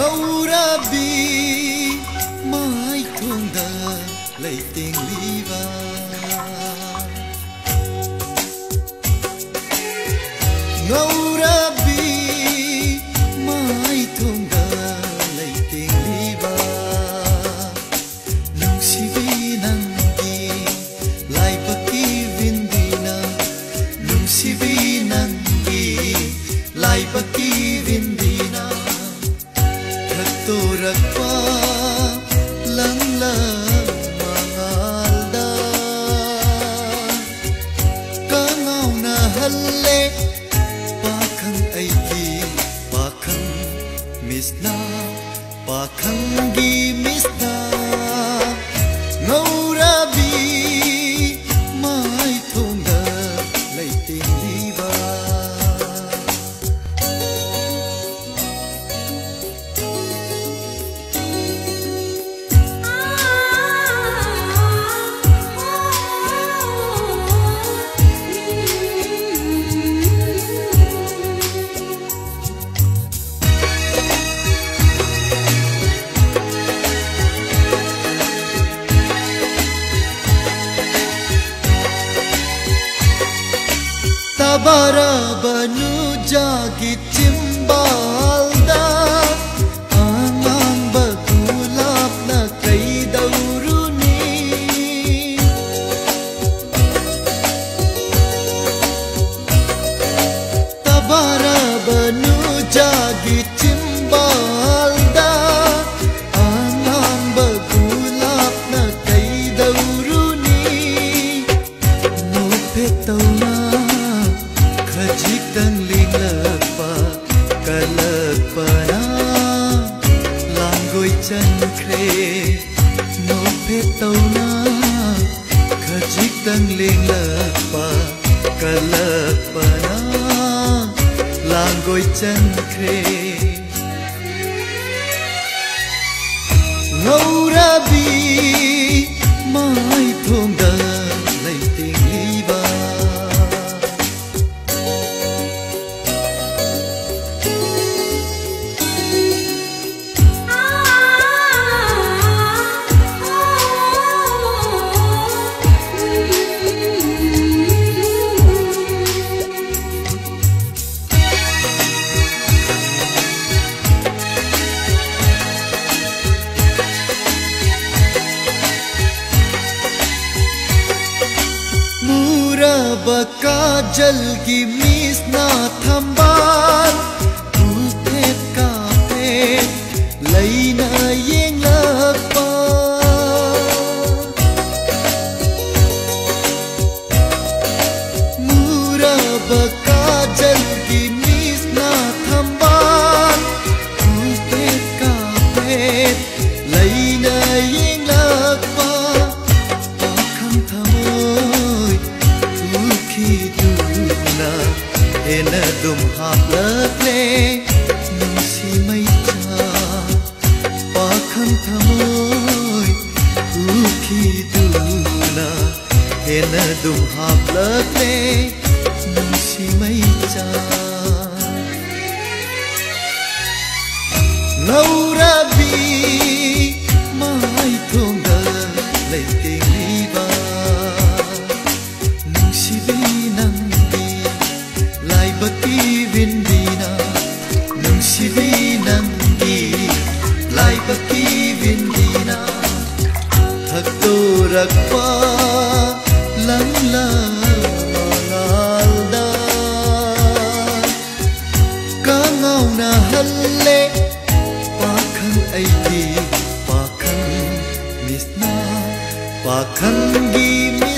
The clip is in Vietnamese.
Rabbi Thaktorakpa langla mangalda Kangau na halle pakhang aiki pakhang misna pakhang para banuja ki timbalda langoi chan kre no petawna khajik tan gối chân langoi ngâu ra bi, mai thongda đời जलगी मीस ना थंबार भूते कापे लईना येंगलापा मूरा बका जलगी dum haplakle nungsi mai cha pakhang thamoy tukhi tuna ena dum haplakle nungsi mai cha 感じま